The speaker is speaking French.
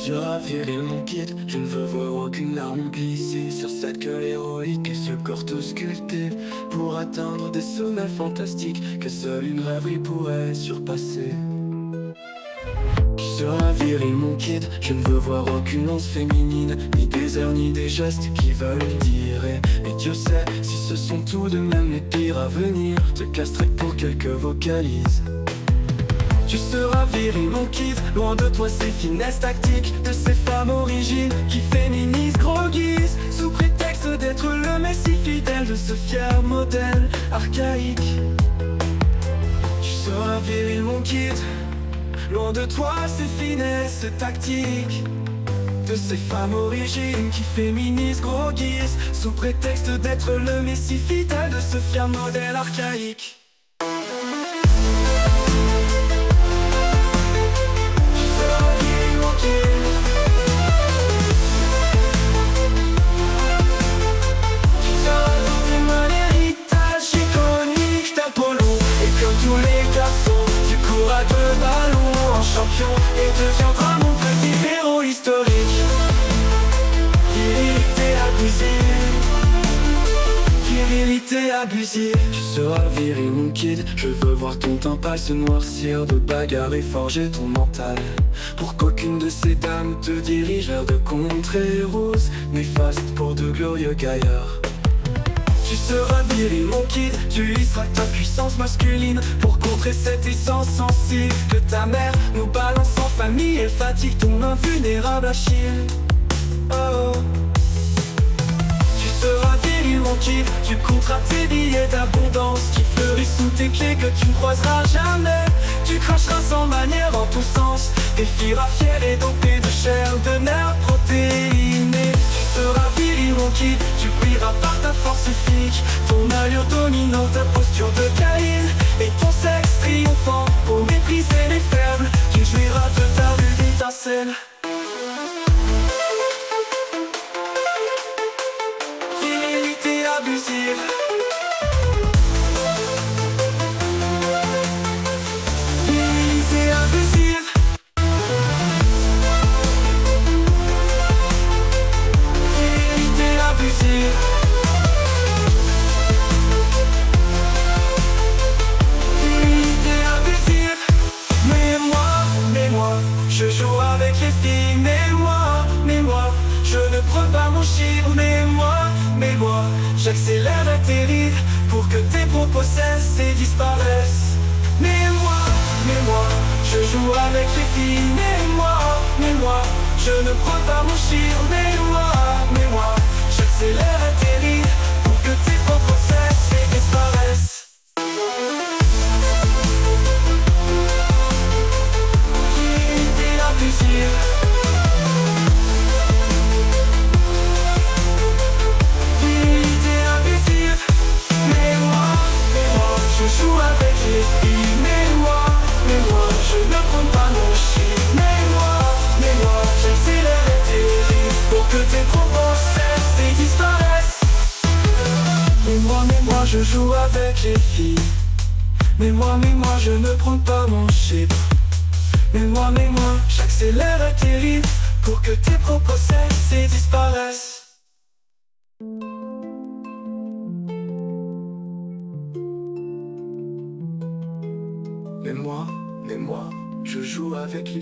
seras viril mon kid Je ne veux voir aucune larme glisser Sur cette gueule héroïque et ce corps tout sculpté Pour atteindre des sommets fantastiques Que seule une rêverie pourrait surpasser. Tu seras viril mon kid Je ne veux voir aucune lance féminine Ni des airs ni des gestes qui veulent dire. Et, Dieu sait si ce sont tout de même les pires à venir. Te castrer pour quelques vocalises tu seras viril mon kid, loin de toi ces finesses tactiques De ces femmes origines qui féminisent, groguisent Sous prétexte d'être le messie fidèle de ce fier modèle archaïque. Tu seras viril mon kid, loin de toi ces finesses tactiques de ces femmes origines qui féminisent, groguisent Sous prétexte d'être le messie fidèle de ce fier modèle archaïque et deviendra mon petit héros historique. Virilité abusive. Virilité abusive. Tu seras viril mon kid. Je veux voir ton teint pâle se noircir De bagarre et forger ton mental. Pour qu'aucune de ces dames te dirige vers de contrées roses Néfastes pour de glorieux gaillards seras viril mon kid, tu y seras ta puissance masculine. Pour contrer cette essence sensible Que ta mère nous balance en famille Et fatigue ton invulnérable Achille. Oh. Tu seras viril mon kid, tu compteras tes billets d'abondance Qui fleurissent sous tes clés que tu croiseras jamais. Tu cracheras sans manière en tous sens Tes fiers et dopés de chair, de nerfs protéinés. Tu seras viril mon kid, tu brilleras par ta force ton allure dominant, ta posture de Caïn Et ton sexe triomphant pour mépriser les faibles. Tu jouiras de ta rue d'étincelle. Abusive mais moi, mais moi J'accélère la terrible pour que tes propos cessent et disparaissent. Mais moi, mais moi, je joue avec les filles Mais moi, mais moi, je ne prends pas mon chien Mais moi, mais moi, j'accélère je joue avec les filles. Mais moi, mais moi, je ne prends pas mon chip Mais moi, mais moi, j'accélère et terrible Pour que tes propos cessent et disparaissent. Mais moi, mais moi, je joue avec les